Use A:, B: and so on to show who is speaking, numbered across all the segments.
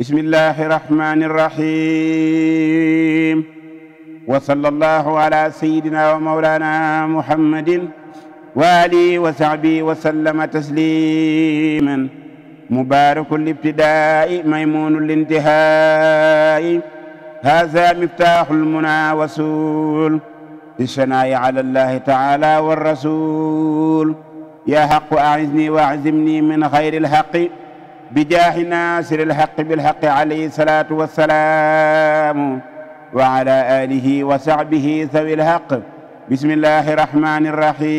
A: بسم الله الرحمن الرحيم. وصلى الله على سيدنا ومولانا محمد وآله وصحبه وسلم تسليما. مبارك الابتداء ميمون الانتهاء هذا مفتاح المنى وسول. للثناء على الله تعالى والرسول. يا حق أعزني وأعزمني من خير الحق. بجاه ناصر الحق بالحق عليه الصلاة والسلام وعلى آله وصحبه ذوي الحق. بسم الله الرحمن الرحيم.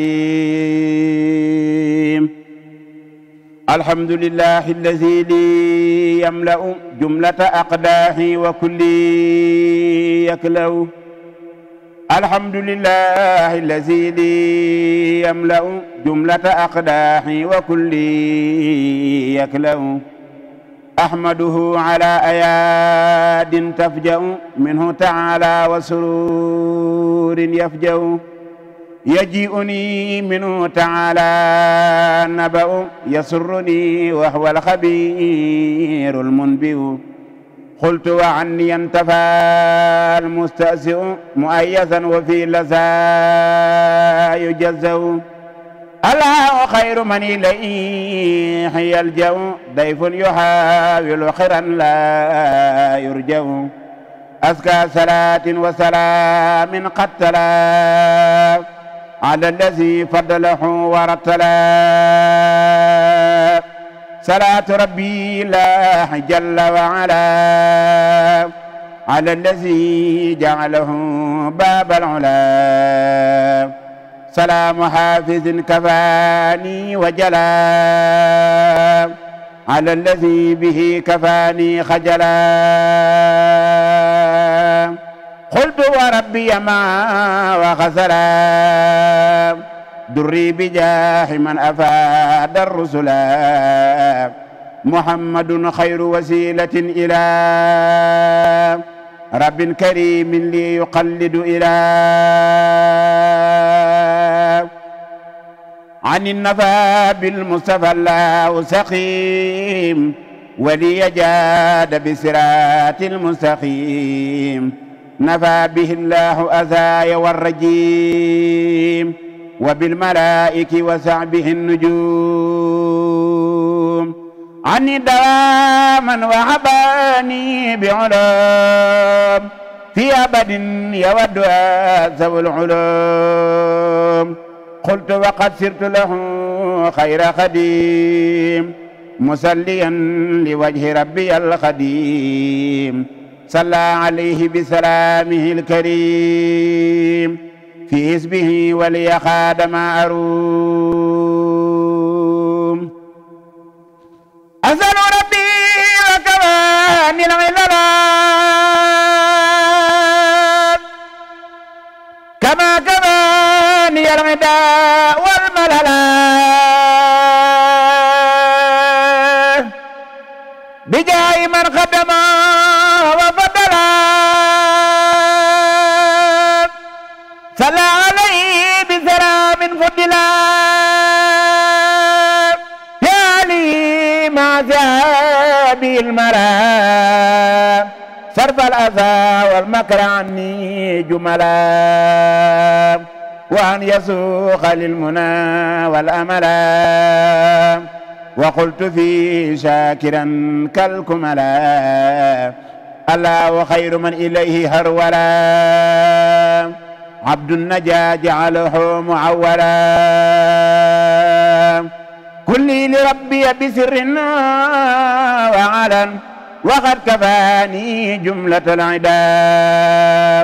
A: الحمد لله الذي لي يملأ جملة أقداحي وكل يكلو الحمد لله الذي لي يملأ جملة أقداحي وكل يكلو أحمده على أياد تفجأ منه تعالى وسرور يفجأ. يجيئني منه تعالى نبأ يسرني وهو الخبير المنبئ. قلت وعني انتفى المستأسئ مؤيسا وفي لسا يجزأ الله خير من إليه يلجأ؟ ضيف يحاول خيرا لا يرجو أزكى صلاة وسلام قد تلا. على الذي فضله ورتلا صلاة ربي الله جل وعلا على الذي جعله باب العلا. سلام حافظ كفاني وجلا. على الذي به كفاني خجلا. قلت وربي ما وخسلا دري بجاه من أفاد الرسلا محمد خير وسيلة إلى رب كريم لي يقلد إلى عن النفى بالمصطفى الله سقيم ولي جاد بسرات المستقيم. نفى به الله أذاي والرجيم. وبالملائك وسعبه النجوم. عني دواما وعباني بعلوم في أبد يود ذو العلوم. قلت وقد سرت له خير خديم. مسليا لوجه ربي الخديم. صلى عليه بسلامه الكريم. في حزبه ولي خادم أروم أسأل ربي وكواني العلالات كما كواني الغداء المرام. صرف الأذى والمكر عني جملا وأن يسوق للمنى والأملا وقلت في شاكرا كالكملا الله خير من إليه هرولا عبد النجا جعله معولا. كلي لربي بسر وعلن وقد كفاني جملة العدا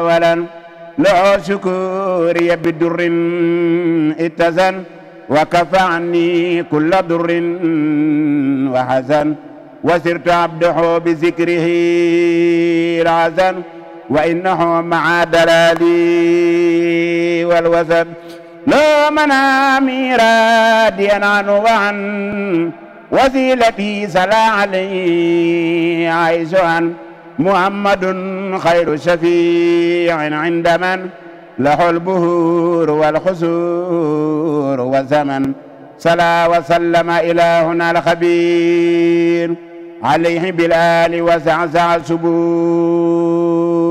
A: ولن. له شكوري بدر اتزن وكفى عني كل ضر وحزن. وسرت عبده بذكره العزن وإنه مع دلالي والوزن. لا منامي راديا عنه وعن سلا علي عن محمد خير شفيع عند من؟ له البهور والخسور والزمن. صلى وسلم إلهنا الخبير. عليه بالآل وسعسع سبور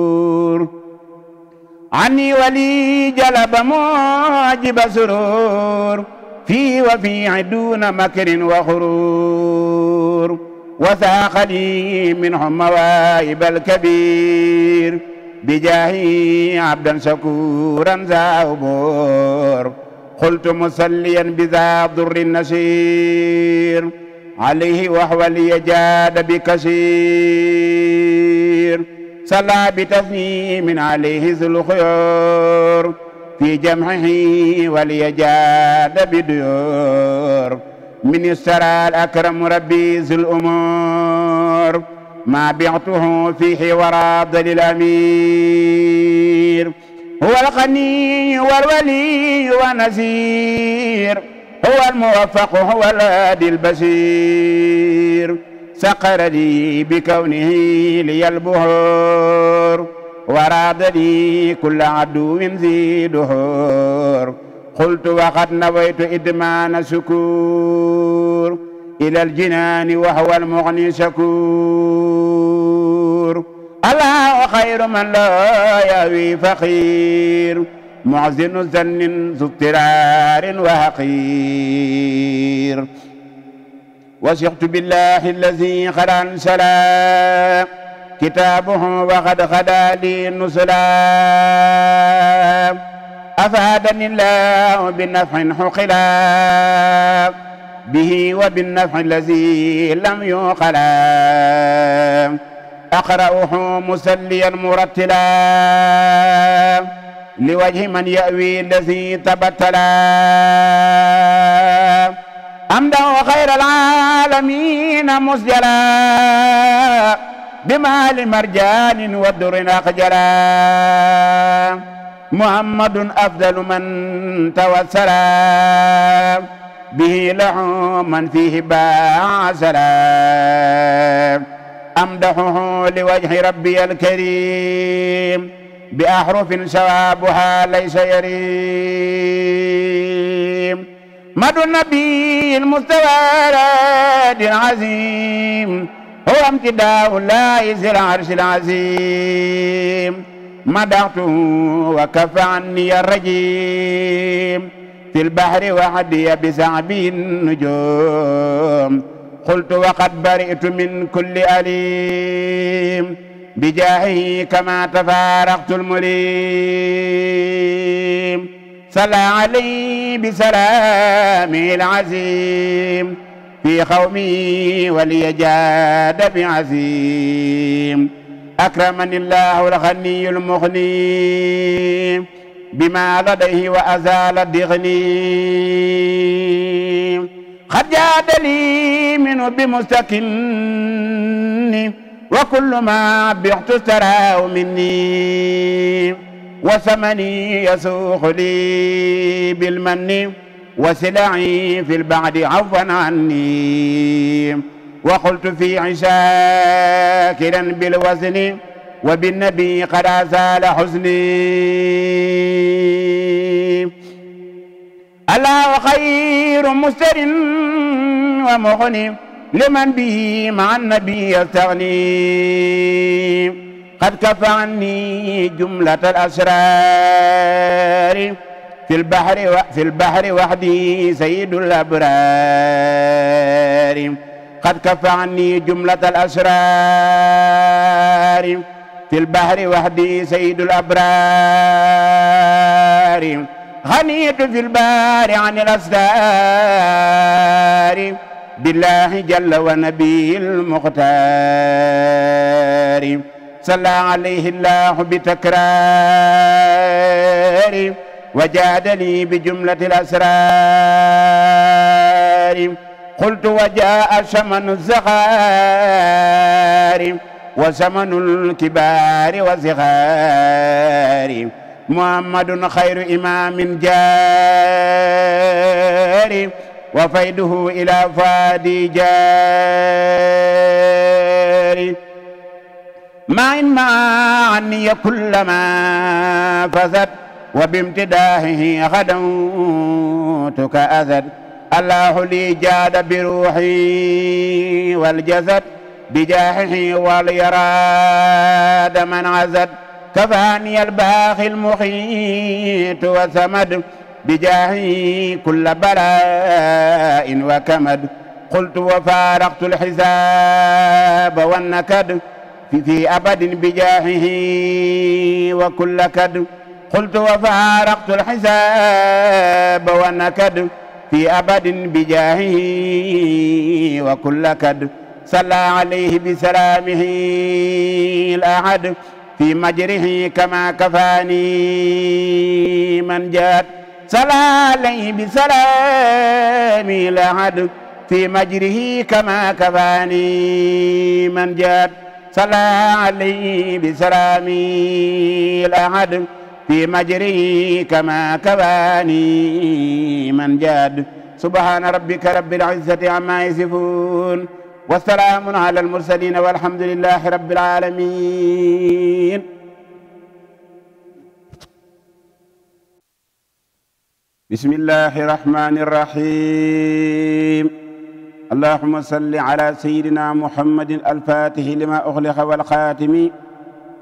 A: عني ولي جلب معجب سرور. في وفي عدون مكر وخرور وساق لي منهم مواهب الكبير. بجاهي عبدا شكورا ذا أبور قلت مسليا بذا ضر النسير عليه وهو لي جاد بكثير. صلى بتسليم عليه ذو الخيور في جمعه وليجاد بديور. من السرى الأكرم ربي ذو الأمور. ما بعته فيه وراد للأمير هو الغني والولي ونسير هو الموفق هو الهادي البشير سقر لي بكونه لي البهور وراد لي كل عدو ذي دهور. قلت وقد نويت إدمان سكور إلى الجنان وهو المغني شكور. الله خير من لا يأوي فقير معزن زن ذو اضطرار وحقير وثقت بالله الذي قد انسلا كتابه وقد غدا لي النسلا أفادني الله بالنفع حقلا به وبالنفع الذي لم يقلا أقرأه مسليا مرتلا لوجه من يأوي الذي تبتلا. أمده خير العالمين مسجلا بمال مرجان ودر أخجلا. محمد أفضل من توسلا به من فيه باع سلام أمدحه لوجه ربي الكريم بأحرف ثوابها ليس يريم. مد النبي المستوى العظيم. هو امتداء الله العرش العظيم. مدحته وكفى عني الرجيم. في البحر وحدي بسعب النجوم. قلت وقد برئت من كل أليم. بجاهه كما تفارقت المليم. صلى عليه بسلامه العظيم في قومي وليجاد بعزيم أكرمني الله الغني المغني بما لديه وأزال الدغني. قد جاد لي منه بمستكن وكل ما بعت استراه مني. وثمني يسوق لي بالمن وسلعي في البعد عفوا عني. وقلت في عشاكرا بالوزن وبالنبي قد أزال حزني. الله خير مستر ومغني لمن به مع النبي يستغني. قد كفى عني جملة الأسرار في البحر في البحر وحدي سيد الأبرار. قد كفى عني جملة الأسرار في البحر وحدي سيد الأبرار. غنيت في البار عن الأسرار. بالله جل ونبي المختار. صلى عليه الله بتكرار وجادني بجملة الأسرار. قلت وجاء شمن الزغار وزمن الكبار وزغار محمد خير إمام جار وفيده إلى فادي جار. ما إن ما عني كلما فزت وبامتداهه غدوتك أزد الله لي جاد بروحي والجسد بجاهه وليراد من عزد. كفاني الباخي المخيط وثمد بجاهه كل بلاء وكمد. قلت وفارقت الحساب والنكد. في, أبد بجاهه وكل كد. قلت وفارقت الحساب والنكد في أبد بجاهه وكل كد. صلى عليه بسلامه الأحد. في مجره كما كفاني من جاد. صلى عليه بسلامه الأحد. في مجره كما كفاني من جاد. صلى عليه بسلامي الأحد في مجره كما كفاني من جاد. سبحان ربك رب العزة عما يصفون. والسلام على المرسلين والحمد لله رب العالمين. بسم الله الرحمن الرحيم. اللهم صل على سيدنا محمد الفاتح لما أغلق والخاتم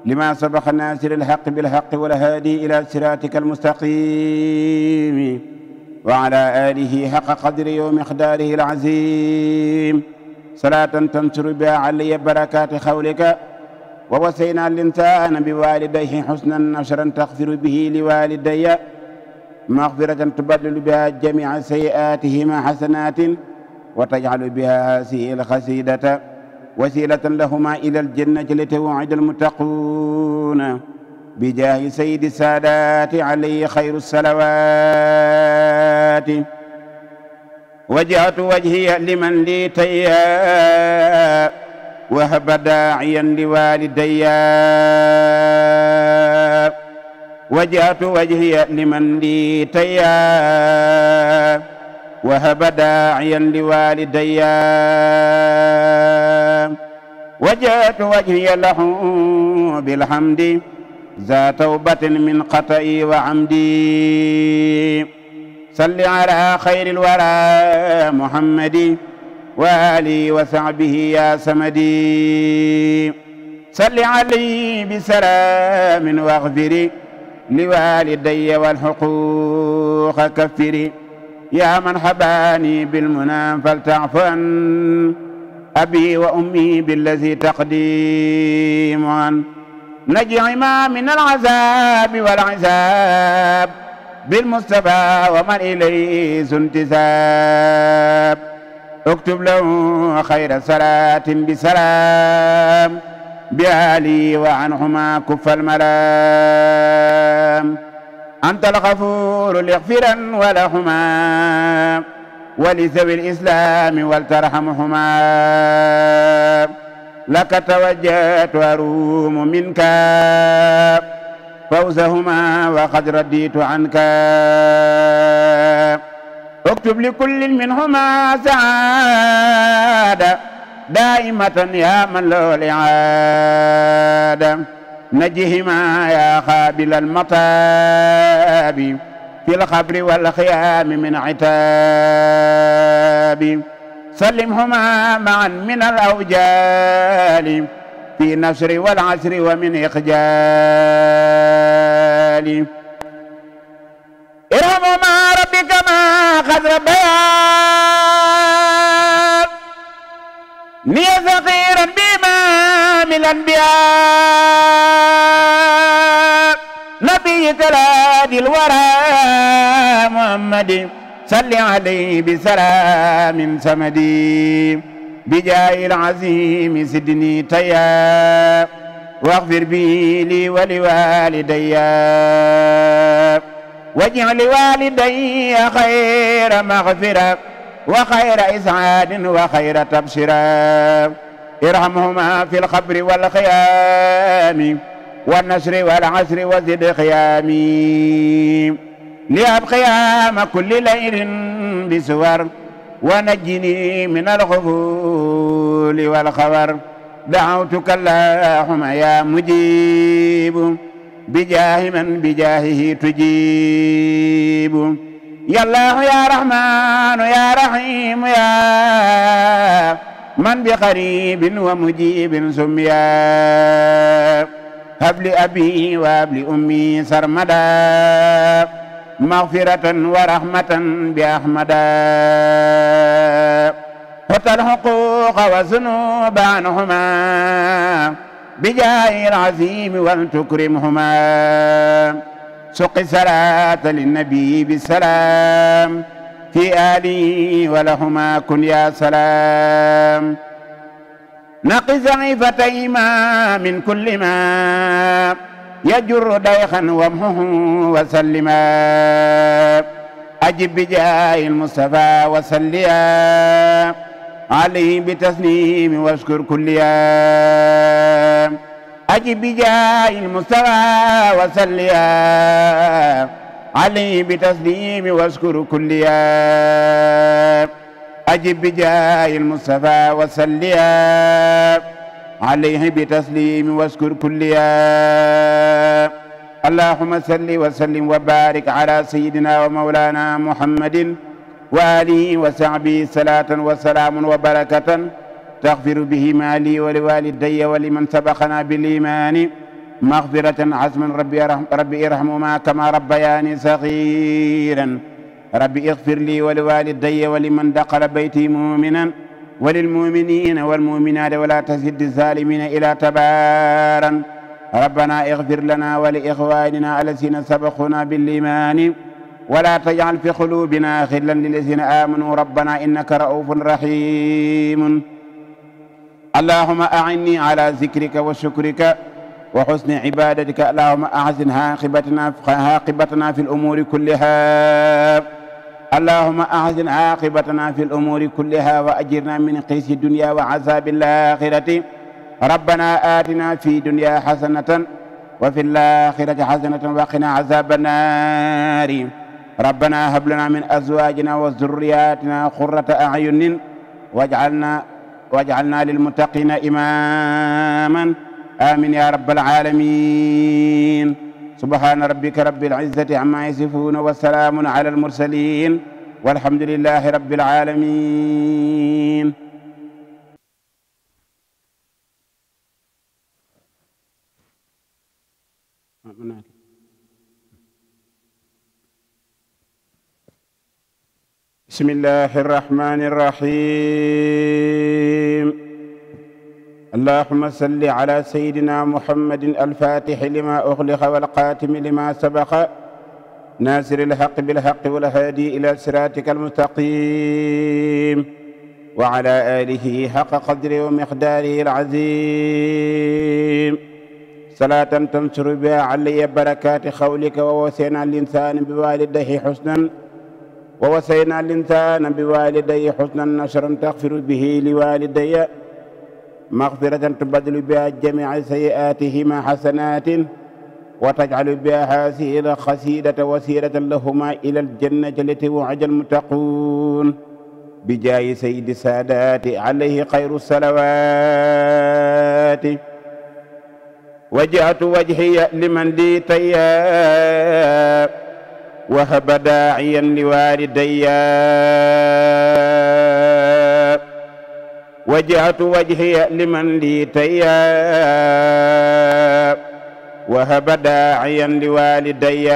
A: لما سبق الناصر الحق بالحق والهادي إلى صراطك المستقيم وعلى آله حق قدر ومقداره العظيم. صلاة تنصر بها علي بركات قولك ووصينا الإنسان بوالديه حسنا نشرا تغفر به لوالدي. مغفرة تبدل بها جميع سيئاتهما حسنات وتجعل بها هذه الخسيدة وسيلة لهما إلى الجنة التي وعد المتقون. بجاه سيد السادات عليه خير الصلوات. وجهت وجهي لمن لي تيا وهب داعيا لوالدي. وجهت وجهي لمن لي تيا وهب داعيا لوالدي. وجهت وجهي له بالحمد ذا توبة من خطئي وعمدي. صل على خير الورى محمد وآله وصحبه يا سمدي. صل عليه بسلام واغفري لوالدي والحقوق كفري. يا من حباني بالمنى فلتعف عن أبي وأمي بالذي تقديم عن نجعما من العذاب والعذاب بالمصطفى ومن إليه انتساب اكتب له خير صلاة بسلام بآلي وعنهما كف الملام. أنت الغفور ليغفرا ولهما ولذوي الإسلام ولترحمهما لك توجهت أروم منك فوزهما وقد رديت عنك. اكتب لكل منهما سعادة دائمة يا من له الإعادة نجهما يا خابل المطاب في الخبر والخيام من عتاب. سلمهما معا من الأوجال في نشر والعسر ومن إخجال. ارحمهما ربي كما قد ربيان ني صغيرا بإمام الأنبياء. نبي تلاد الورى محمد. صل عليه بسلام سمدي بجاه العظيم سدني تيا. واغفر بي لي ولوالدي. واجعل والدي خير مغفرة وخير إسعاد وخير تبشرا ارحمهما في الخبر والخيام والنشر والعسر وزد خيامي لأب خيام كل ليل بسور ونجني من الخفول والخبر. دعوتك اللهم يا مجيب. بجاه من بجاهه تجيب. يا الله يا رحمن يا رحيم يا من بقريب ومجيب سميا هب لأبي وهب لأمي سرمدا. مغفرة ورحمة بأحمدا. حط الحقوق والذنوب عنهما. بجاه العظيم ولتكرمهما. سق الصلاة للنبي بالسلام. في آله ولهما كن يا سلام. نقز عفتيما من كل ما يجر ديخا وامهه وسلما. أجب بجاه المصطفى وسليا. عليه بتسليم واشكر كليا. أجب بجاه المصطفى وسليا. عليه بتسليم واشكر كليا أجب بجاه المصطفى وسليا عليه بتسليم واشكر كليا اللهم صل وسلم وبارك على سيدنا ومولانا محمد وآله وصحبه صلاة وسلام وبركة تغفر به ما لي ولوالدي ولمن سبقنا بالإيمان مغفرة عزما ربي ربي ارحمهما كما ربياني صغيرا. ربي اغفر لي ولوالدي ولمن دخل بيتي مؤمنا وللمؤمنين والمؤمنات ولا تزد الظالمين إلى تبارا. ربنا اغفر لنا ولإخواننا الذين سبقونا بالإيمان. ولا تجعل في قلوبنا غلا للذين آمنوا. ربنا إنك رؤوف رحيم. اللهم أعني على ذكرك وشكرك وحسن عبادتك اللهم أحسن عاقبتنا عاقبتنا في الأمور كلها. اللهم أحسن عاقبتنا في الأمور كلها وأجرنا من قيس الدنيا وعذاب الآخرة. ربنا آتنا في دنيا حسنة وفي الآخرة حسنة وقنا عذاب النار. ربنا هب لنا من أزواجنا وذرياتنا قرة أعين واجعلنا واجعلنا للمتقين إماما. آمين يا رب العالمين. سبحان ربك رب العزة عما يصفون وسلام على المرسلين. والحمد لله رب العالمين. بسم الله الرحمن الرحيم. اللهم صل على سيدنا محمد الفاتح لما أغلق والقاتم لما سبق ناصر الحق بالحق والهادي إلى صراطك المستقيم وعلى آله حق قدره ومقداره العظيم. صلاة تنصر بها علي بركات قولك ووسينا الإنسان بوالديه حسنا ووصينا الإنسان بوالديه حسنا نشرا تغفر به لوالدي. مغفرة تبدل بها جميع سيئاتهما حسنات وتجعل بها هذه القصيدة وسيلة لهما إلى الجنة التي وعد المتقون. بجاه سيد السادات عليه خير الصلوات. وجهت وجهي لمن لي تياب وهب داعيا لوالدي وجهت وجهي لمن لي تياب وهب داعيا لوالدي.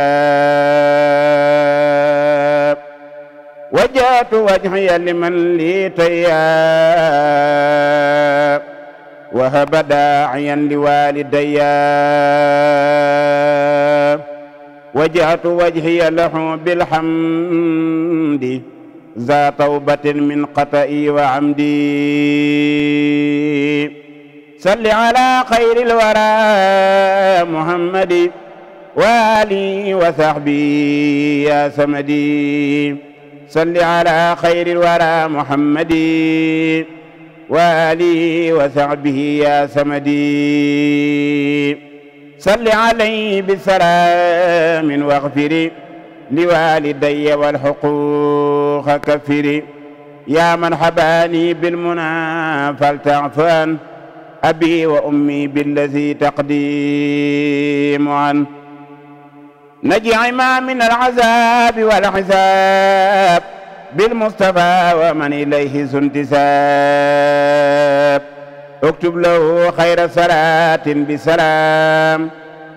A: وجهت وجهي لمن لي تياب وهب داعيا لوالدي. وجهت وجهي له بالحمد. ذا توبة من قتئي وعمدي. صل على خير الورى محمد وآله وصحبه يا سمدي صل على خير الورى محمد وآله وصحبه يا سمدي صل عليه بسلام واغفر لوالدي والحقوق. كفر يا من حباني بالمنى فلتعفان أبي وأمي بالذي تقديم. عن نجي عما من العذاب والحساب بالمصطفى ومن إليه سنتساب اكتب له خير صلاة بسلام.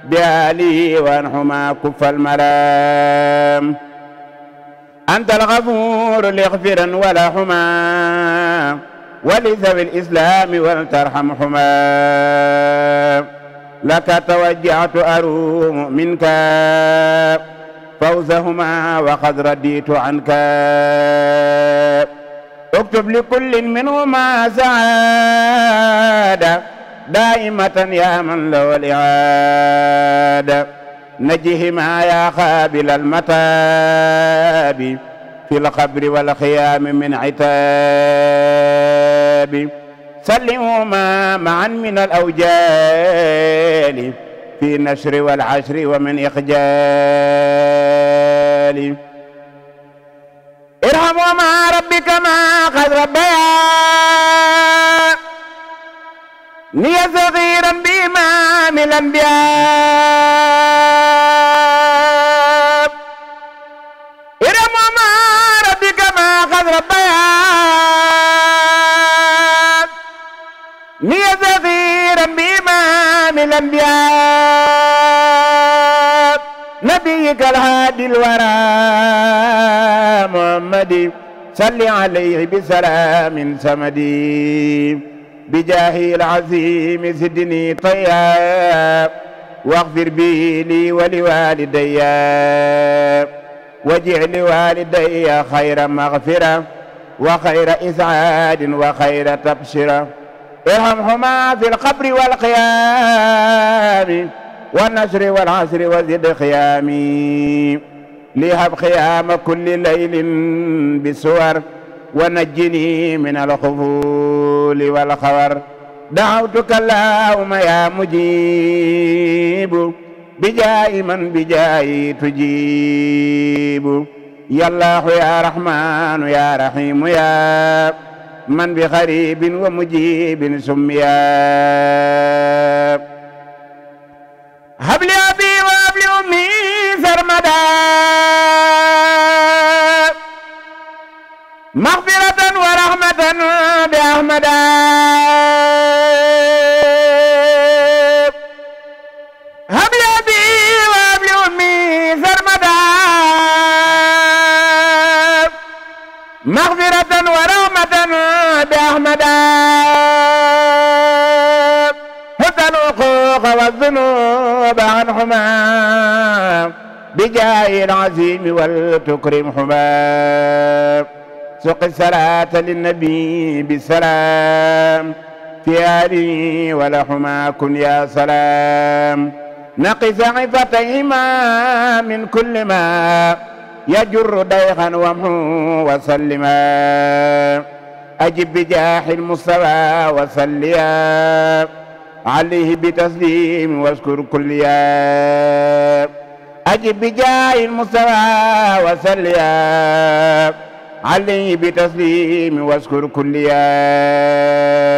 A: بآله وانحما كف الملام. أنت الغفور ليغفرا ولا حما ولذوي الإسلام ولترحمهما لك توجعت أروم منك فوزهما وقد رديت عنك. اكتب لكل منهما سعادة دائمة يا من له الإعادة. نجهما يا قابل المتاب في القبر والخيام من عتاب. سلمهما معا من الأوجال في النشر والعشر ومن إخجال. ارحمهما ربك ما قد ربيا. ني صغيرا بإمام الأنبياء. ارحمهما ربك ما قد ربيا ني صغيرا بإمام الأنبياء. نبيك الهادي الورى محمد. صل عليه بسلام سمدي. بجاه العظيم زدني طياب. واغفر به لي ولوالدي. واجعل والدي خير مغفرة وخير إسعاد وخير تبشرة. ارحمهما في القبر والقيام والنشر والعسر وزد خيامي. لهب خيام كل ليل بسور ونجني من الخفول والخور دعوتك اللهم يا مجيب بجاي من بجاي تجيب يا الله يا رحمن يا رحيم يا من بخريب ومجيب سميا هب لي الحقوق والذنوب عنهما بجاه العظيم ولتكرمهما سق الصلاة للنبي بالسلام في آله ولهما كن يا سلام. نقص عفتيهما من كل ما يجر ديخا ومحو وسلما. أجب بجاح المصطفى وسليا. عليه بتسليم واشكر كل يا أجب بجاه المصطفى وسليا عليه بتسليم واشكر كل يا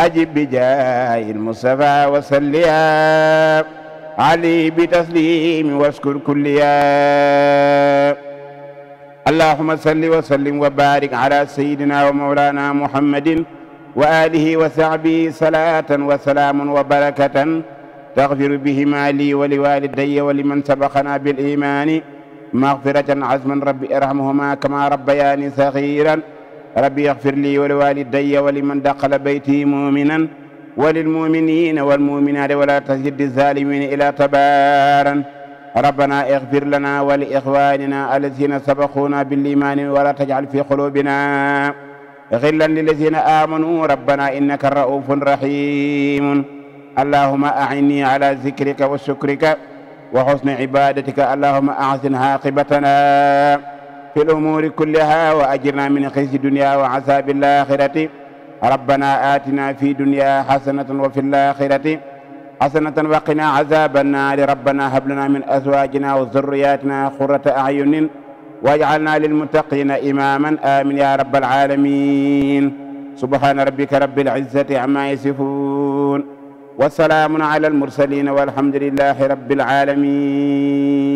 A: أجب بجاه المصطفى وسليا عليه بتسليم واشكر كل يا اللهم صل وسلم وبارك على سيدنا ومولانا محمد وآله وصحبه صلاة وسلام وبركة تغفر بهما لي ولوالدي ولمن سبقنا بالإيمان. مغفرة عزما ربي ارحمهما كما ربياني صغيرا. ربي اغفر لي ولوالدي ولمن دخل بيتي مؤمنا. وللمؤمنين والمؤمنات ولا تزد الظالمين إلى تبارا. ربنا اغفر لنا ولإخواننا الذين سبقونا بالإيمان ولا تجعل في قلوبنا غلا للذين آمنوا. ربنا إنك رؤوف رحيم. اللهم أعني على ذكرك وشكرك وحسن عبادتك. اللهم أحسن عاقبتنا في الأمور كلها وأجرنا من خزي الدنيا وعذاب الآخرة. ربنا آتنا في دنيا حسنة وفي الآخرة. حسنة وقنا عذاب النار. ربنا هب لنا من أزواجنا وذرياتنا قرة أعين. واجعلنا للمتقين إماما. آمين يا رب العالمين. سبحان ربك رب العزة عما يصفون. وسلام على المرسلين والحمد لله رب العالمين.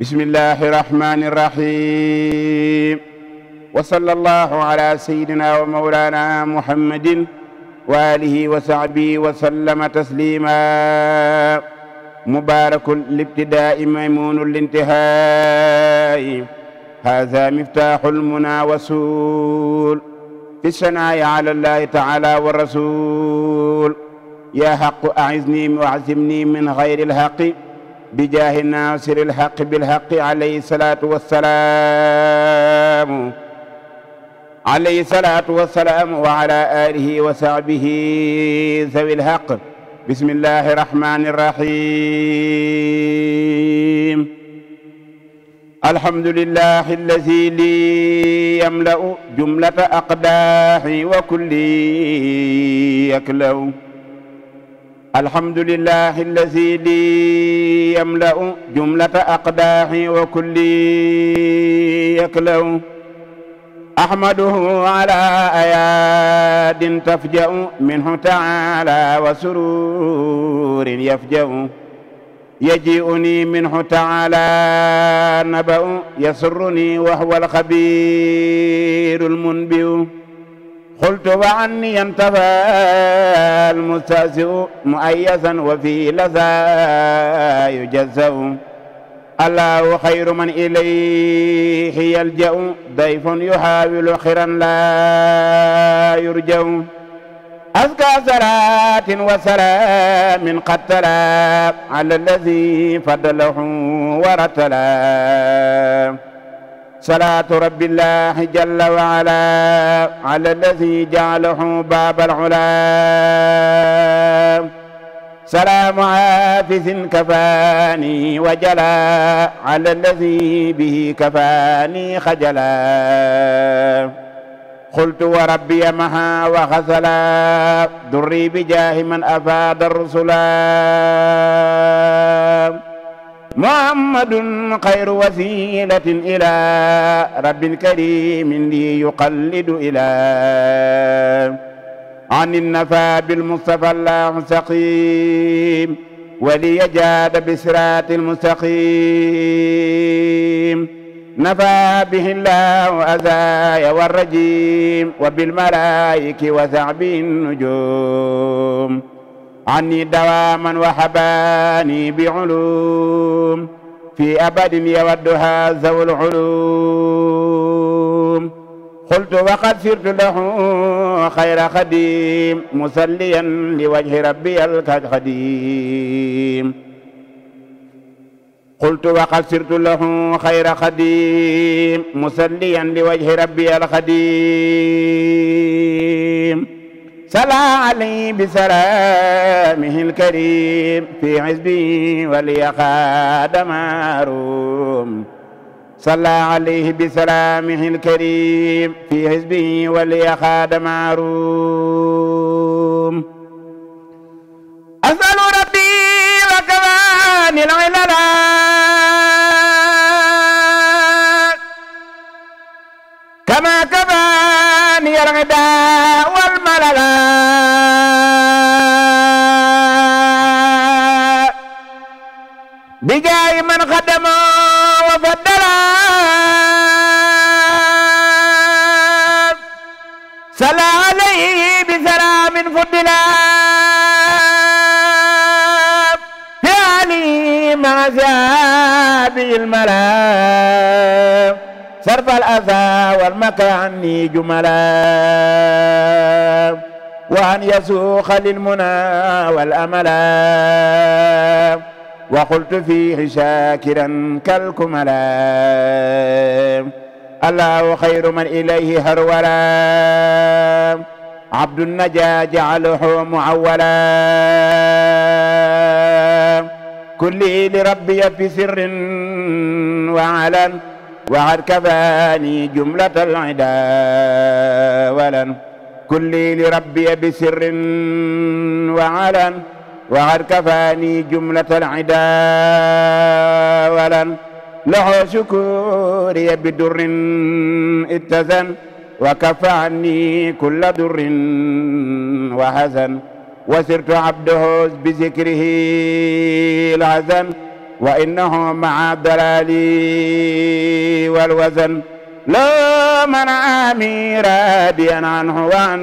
A: بسم الله الرحمن الرحيم. وصلى الله على سيدنا ومولانا محمد وآله وصحبه وسلم تسليما. مبارك الابتداء ميمون الانتهاء. هذا مفتاح المنى والسول في الثناء على الله تعالى والرسول. يا حق أعزني وأعزمني من غير الحق بجاه الناصر الحق بالحق عليه الصلاة والسلام. عليه الصلاة والسلام وعلى آله وصحبه ذوي الحق. بسم الله الرحمن الرحيم. الحمد لله الذي لي يملأ جملة أقداحي وكل يكلأ. الحمد لله الذي لي يملأ جملة أقداحي وكل يكلأ. أحمده على أياد تفجأ منه تعالى وسرور يفجأ. يجيئني منه تعالى نبأ يسرني وهو الخبير المنبئ. قلت وعني ينتفى المستهزئ مؤيسا وفي لذا يجزأ. الله خير من إليه يلجأ. ضيف يحاول خيرا لا يرجو أزكى صلاة وسلام قد تلا على الذي فضله ورتلا. صلاة رب الله جل وعلا على الذي جعله باب العلا. سلام عافز كفاني وجلا على الذي به كفاني خجلا. قلت وربي مها وغسلا دري بجاه من أفاد الرسلا. محمد خير وسيلة إلى رب كريم لي يقلد إلى. عن النفى بالمصطفى الله سقيم وليجاد بصراط المستقيم. نفى به الله أذايا والرجيم وبالملائك وثعب النجوم. عني دواما وحباني بعلوم في أبد يودها ذو العلوم. قلت وقد سرت له خير خديم مسليا لوجه ربي الخديم. قلت وقد سرت له خير خديم مسليا لوجه ربي الخديم. صلى عليه بسلامه الكريم في حزبي وليخاد ماروم صلى عليه بسلامه الكريم في حزبه وليخاد معروم. أسأل ربي وكفاني العللات كما كفاني الغداء والمللات بجاي من خدم الملا. صرف الأذى والمكى عني جملا. وأن يسوق للمنى والأملا. وقلت فيه شاكرا كالكملا. الله خير من إليه هرولا. عبد النجا جعله معولا. كلي لربي في سر وعلن وعد كفاني جملة العدا ولن. كلي لربي بسر وعلن وعد كفاني جملة العدا ولن. له شكوري بدر اتزن وكف عني كل در وحزن. وسرت عبده بذكره العزن وإنه مع الضلال والوزن. لا منع ميراديا عنه وعن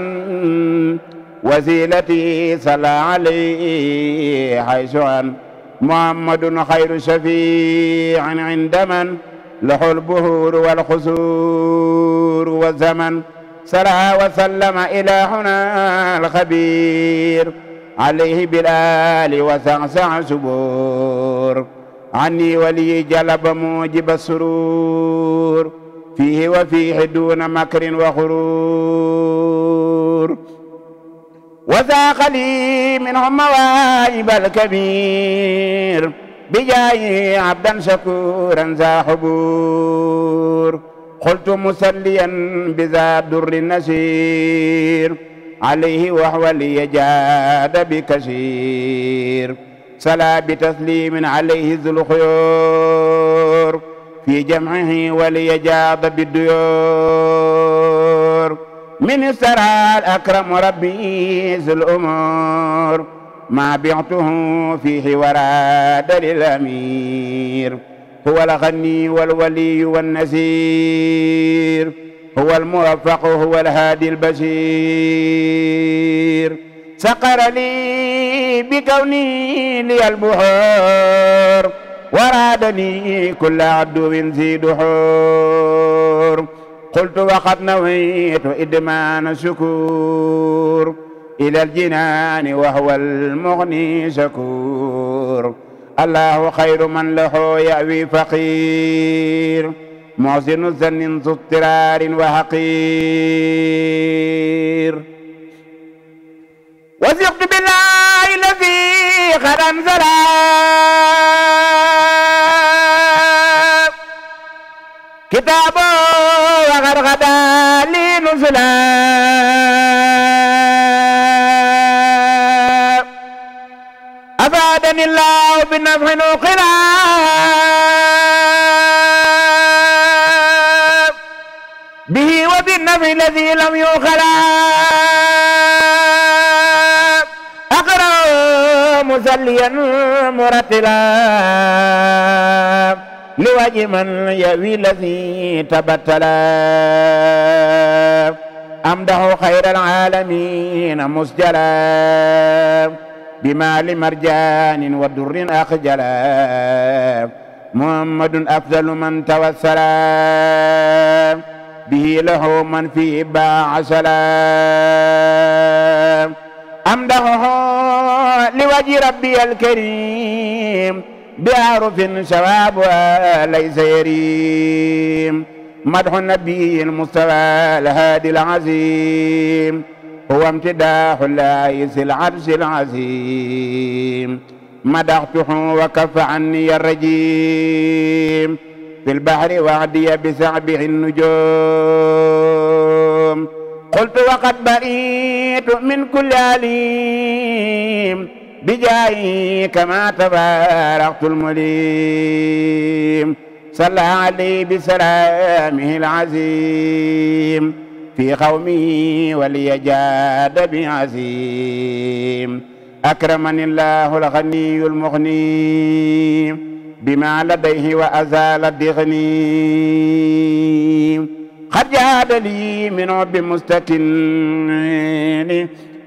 A: وسيلتي صلى عليه حيث عن محمد خير شفيع عند من له البهور والخسور والزمن. صلى وسلم إلهنا الخبير عليه بالآل وسعسع سبور. عني ولي جلب موجب السرور. فيه وفيه دون مكر وغرور. وساق لي منهم مواهب الكبير. بجاي عبدا شكورا ذا حبور. قلت مسليا بذا الدر النسير عليه وهو لي جاد بكثير. سلا بتسليم عليه ذو الخيور. في جمعه ولي جاد بالديور. من سرى الأكرم ربي ذو الأمور. ما بعته فيه وراد للأمير هو الغني والولي والنذير. هو الموفق هو الهادي البشير. سقر لي بكوني لي البحور ورادني كل عدو ذي دحور. قلت وقد نويت إدمان شكور. إلى الجنان وهو المغني شكور. الله خير من له يأوي فقير. محسن ظن ذو اضطرار وحقير. وثقت بالله الذي قد أنزل. كتابه وقد غدا لي نزلا أفادني الله بالنفع نقلا به وبالنفع الذي لم يخلا أقرأ مسليا مرتلا. لوجه من يوي الذي تبتلا. أمده خير العالمين مسجلا. بمال مرجان ودر أخجلا محمد أفضل من توسل. به له من فيه باع سلام أمده لوجه ربي الكريم بعرف ثوابها ليس يريم. مدح النبي المصطفى الهادي العظيم. هو امتداح اللايس العرش العظيم. مدحته وكف عني الرجيم في البحر وعدي بسعبه النجوم. قلت وقد بريت من كل أليم بجاهي كما تباركت المليم. صلى عليه بسلامه العظيم. في قومه وليجاد بعزيم. أكرمني الله الغني المغني بما لديه وأزال الدغني. قد جاد لي منه بمستكن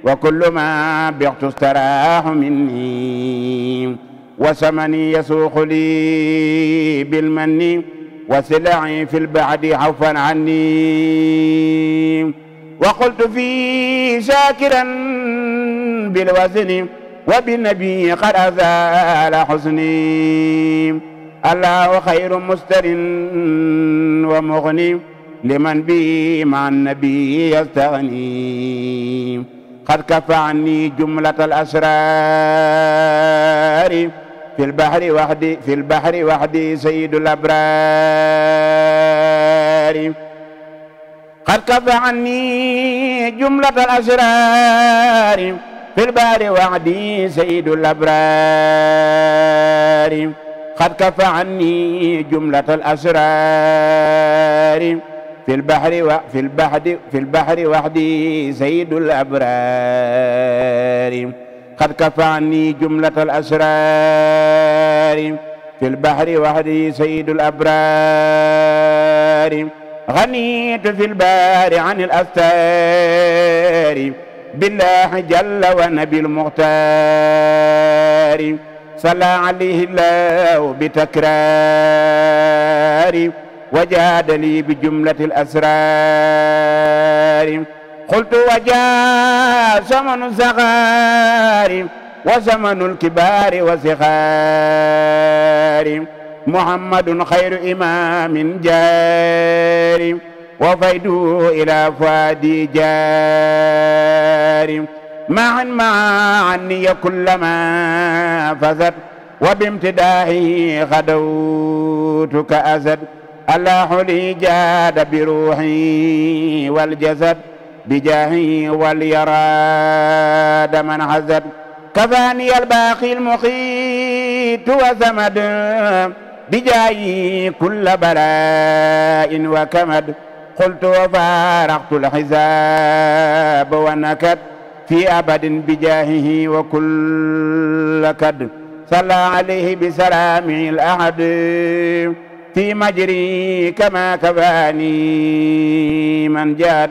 A: وكل ما بعت استراح مني. وسمني يسوق لي بالمن وسلعي في البعد عفوا عني. وقلت في شاكرا بالوزن وبالنبي قد أزال حزني. الله خير مستر ومغني لمن به مع النبي يستغني. قد كفى عني جملة الأسرار. في البحر وحدي في البحر وحدي سيد الأبرار. قد كفى عني جملة الأسرار. في البحر وحدي سيد الأبرار. قد كفى عني جملة الأسرار. في البحر وفي البحر في البحر وحدي سيد الأبرار. قد كفى عني جملة الأسرار في البحر وحده سيد الأبرار. غنيت في البار عن الأستار. بالله جل ونبي المختار. صلى عليه الله بتكرار. وجاد لي بجملة الأسرار. قلت وجاء زمن صغار وزمن الكبار وصغار محمد خير إمام جار وفيده إلى فادي جار. معا معا عني كلما فزت وبامتداحه غدوتك أزد. الله لي جاد بروحي والجسد. بجاهي وليراد من حزد كفاني الباقي المخيت وزمد بجاهي كل بلاء وكمد. قلت وفارقت الحزاب والنكد في أبد بجاهه وكل كد. صلى عليه بسلام الأحد. في مجري كما كفاني من جاد.